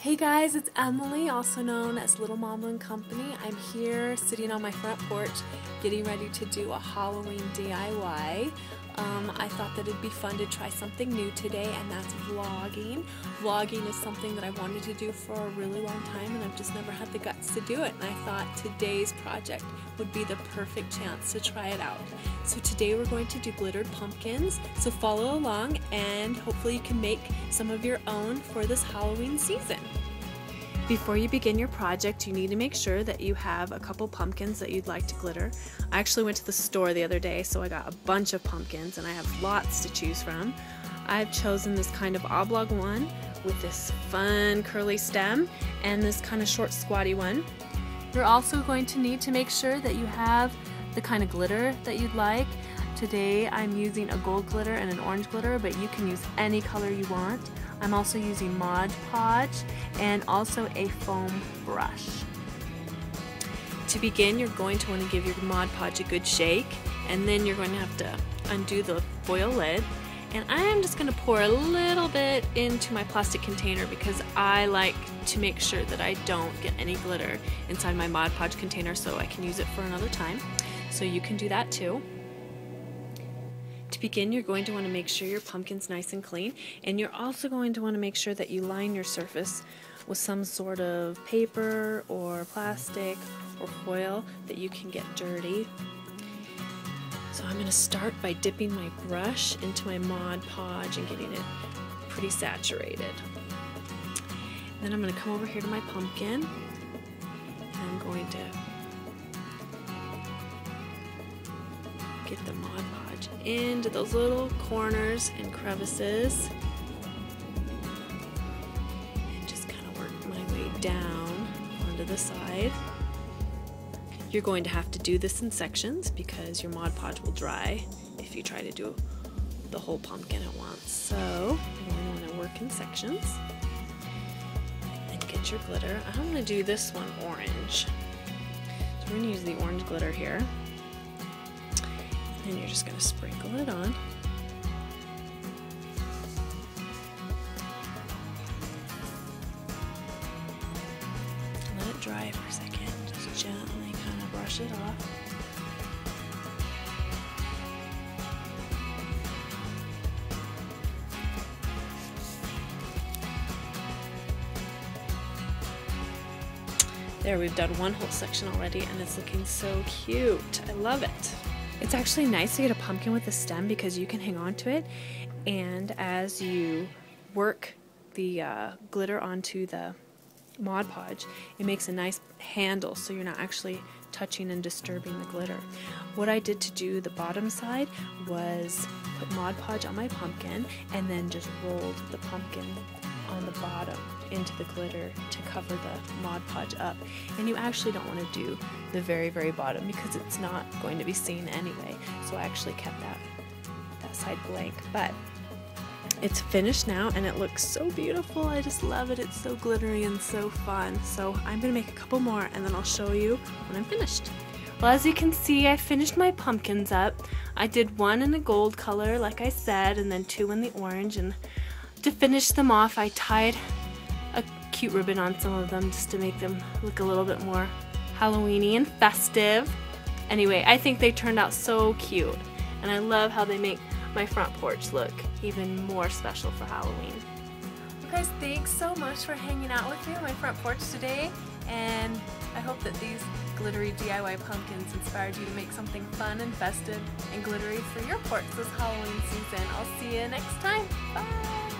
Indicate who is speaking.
Speaker 1: Hey guys, it's Emily, also known as Little Momma and Company. I'm here sitting on my front porch getting ready to do a Halloween DIY. Um, I thought that it'd be fun to try something new today, and that's vlogging. Vlogging is something that I wanted to do for a really long time, and I've just never had the guts to do it. And I thought today's project would be the perfect chance to try it out. So today we're going to do glittered pumpkins. So follow along, and hopefully you can make some of your own for this Halloween season. Before you begin your project, you need to make sure that you have a couple pumpkins that you'd like to glitter. I actually went to the store the other day, so I got a bunch of pumpkins and I have lots to choose from. I've chosen this kind of oblong one with this fun curly stem and this kind of short squatty one. You're also going to need to make sure that you have the kind of glitter that you'd like. Today I'm using a gold glitter and an orange glitter, but you can use any color you want. I'm also using Mod Podge and also a foam brush. To begin, you're going to want to give your Mod Podge a good shake, and then you're going to have to undo the foil lid. And I'm just going to pour a little bit into my plastic container because I like to make sure that I don't get any glitter inside my Mod Podge container so I can use it for another time. So you can do that too. To begin, you're going to want to make sure your pumpkin's nice and clean, and you're also going to want to make sure that you line your surface with some sort of paper or plastic or foil that you can get dirty. So I'm going to start by dipping my brush into my Mod Podge and getting it pretty saturated. Then I'm going to come over here to my pumpkin, and I'm going to get the Mod Podge into those little corners and crevices. And just kind of work my way down onto the side. You're going to have to do this in sections because your Mod Podge will dry if you try to do the whole pumpkin at once. So you're going to want to work in sections. And get your glitter. I'm going to do this one orange. So we're going to use the orange glitter here and you're just going to sprinkle it on. Let it dry for a second. Just gently kind of brush it off. There, we've done one whole section already and it's looking so cute. I love it. It's actually nice to get a pumpkin with a stem because you can hang on to it and as you work the uh, glitter onto the Mod Podge, it makes a nice handle so you're not actually touching and disturbing the glitter. What I did to do the bottom side was put Mod Podge on my pumpkin and then just rolled the pumpkin on the bottom into the glitter to cover the Mod Podge up. And you actually don't want to do the very, very bottom because it's not going to be seen anyway. So I actually kept that, that side blank. But it's finished now and it looks so beautiful. I just love it. It's so glittery and so fun. So I'm going to make a couple more and then I'll show you when I'm finished. Well, as you can see, I finished my pumpkins up. I did one in a gold color, like I said, and then two in the orange. And to finish them off, I tied a cute ribbon on some of them just to make them look a little bit more Halloweeny and festive. Anyway, I think they turned out so cute, and I love how they make my front porch look even more special for Halloween. Well, guys, thanks so much for hanging out with me on my front porch today, and I hope that these glittery DIY pumpkins inspired you to make something fun and festive and glittery for your porch this Halloween season. I'll see you next time. Bye!